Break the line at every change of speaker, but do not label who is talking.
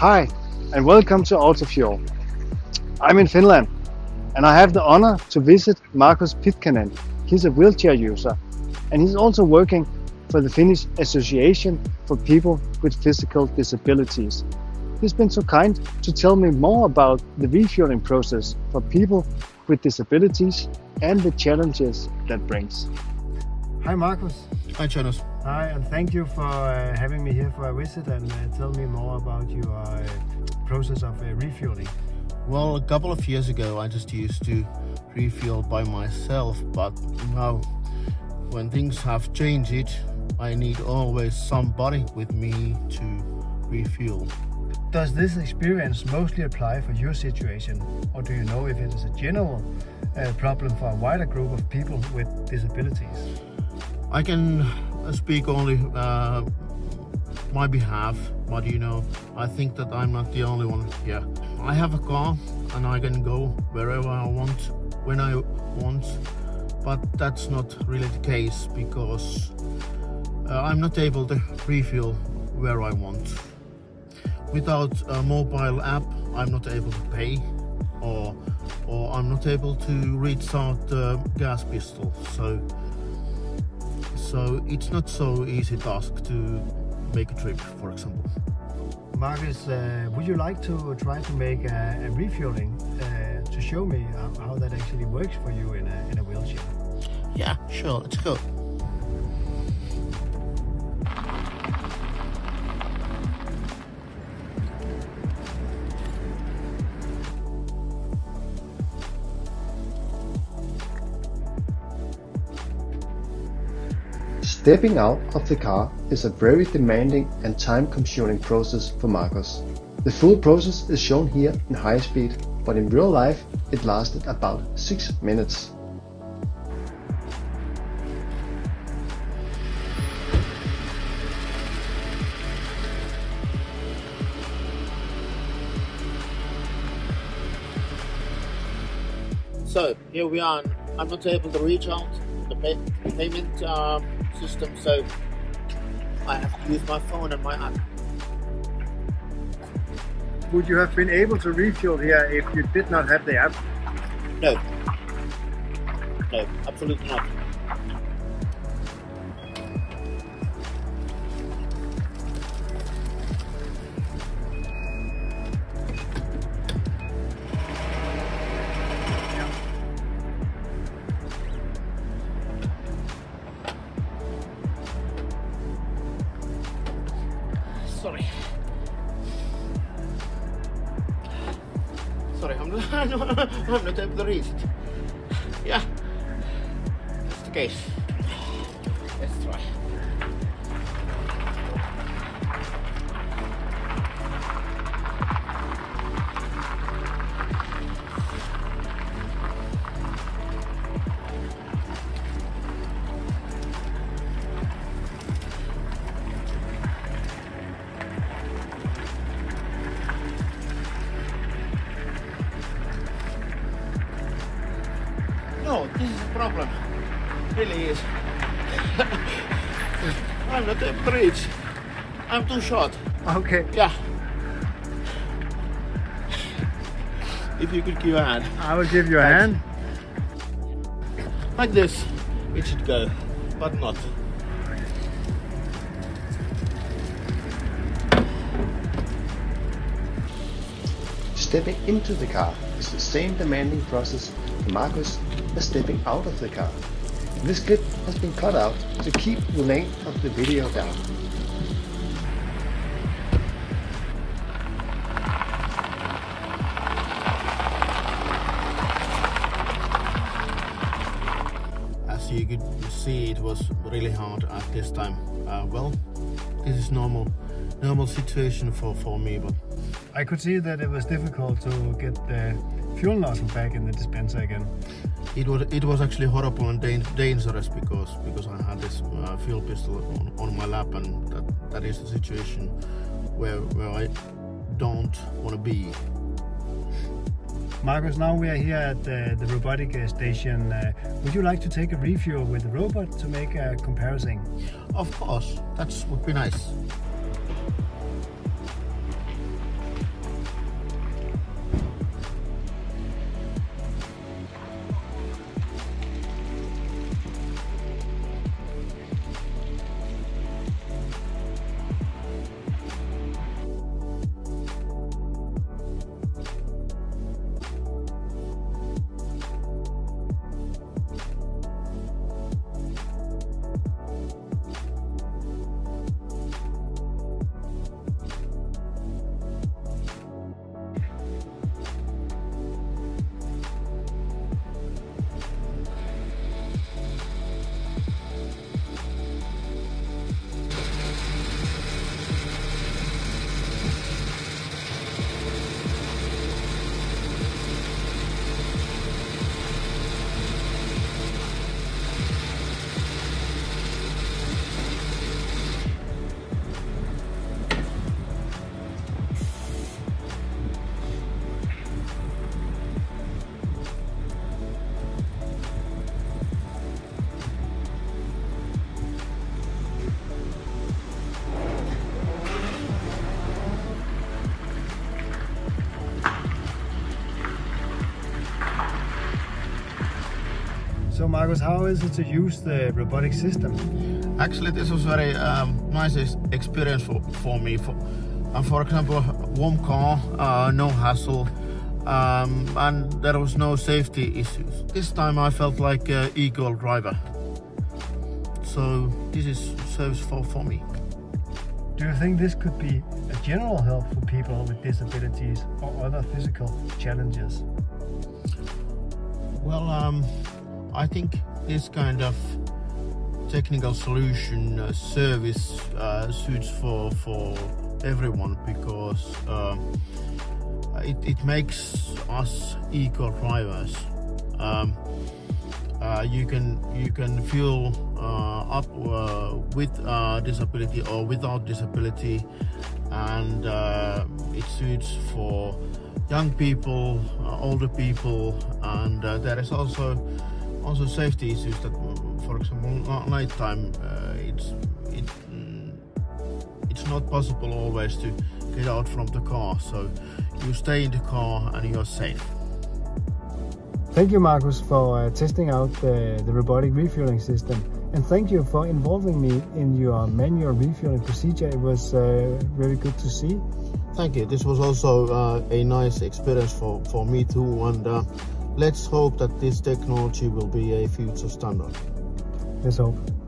Hi, and welcome to Autofuel. I'm in Finland, and I have the honor to visit Markus Pitkänen. He's a wheelchair user, and he's also working for the Finnish Association for People with Physical Disabilities. He's been so kind to tell me more about the refueling process for people with disabilities and the challenges that brings. Hi Markus.
Hi Jonas.
Hi and thank you for uh, having me here for a visit and uh, tell me more about your uh, process of uh, refueling.
Well, a couple of years ago I just used to refuel by myself, but now when things have changed, I need always somebody with me to refuel.
Does this experience mostly apply for your situation, or do you know if it is a general uh, problem for a wider group of people with disabilities?
I can speak only uh, my behalf, but you know, I think that I'm not the only one here. I have a car and I can go wherever I want, when I want, but that's not really the case because uh, I'm not able to refuel where I want. Without a mobile app, I'm not able to pay or or I'm not able to reach out the gas pistol. So so it's not so easy task to make a trip, for example.
Markus, uh, would you like to try to make a, a refueling uh, to show me how, how, that actually works for you in a, in a wheelchair?
Yeah, sure, let's go.
Stepping out of the car is a very demanding and time-consuming process for Markus. The full process is shown here in high speed, but in real life it lasted about 6 minutes.
So here we are. I'm not able to reach out the pay payment um, system, so I have to use my phone and my app.
Would you have been able to refuel here if you did not have the app?
No. No, absolutely not. I'm not, able to reach it. Yeah, that's the case. Let's try. Is. I'm not able to reach. I'm too short.
Okay.
Yeah. If you could give a hand.
I will give you a hand.
Like this, it should go, but not.
Stepping into the car is the same demanding process for Markus as stepping out of the car. This clip has been cut out to keep the length of the video down.
As you could see, it was really hard at this time. Uh, well, this is normal, normal situation for, for me, but
I could see that it was difficult to get the fuel nozzle back in the dispenser again.
It was it was actually horrible and dangerous because because I had this uh, fuel pistol on, on, my lap and that, that is the situation where where I don't want to be.
Markus, now we are here at the, the robotic uh, station. Uh, would you like to take a refuel with the robot to make a comparison?
Of course, that would be nice.
Markus, how is it to use the robotic system?
Actually, this was very um, nice experience for, for me. For, and for example, warm car, uh, no hassle, um, and there was no safety issues. This time I felt like an equal driver. So this is service for, for me.
Do you think this could be a general help for people with disabilities or other physical challenges?
Well, um, I think this kind of technical solution uh, service uh, suits for for everyone because uh, it, it makes us equal drivers. Um, uh, you can you can feel uh, up uh, with disability or without disability, and it suits for young people, older people, and there is also also safety issues that, for example, night time, uh, it's it, mm, it's not possible always to get out from the car. So you stay in the car and you're safe.
Thank you, Markus, for uh, testing out the, the robotic refueling system. And thank you for involving me in your manual refueling procedure. It was uh, very good to see.
Thank you. This was also uh, a nice experience for, for me too. And uh, let's hope that this technology will be a future standard.
Let's hope.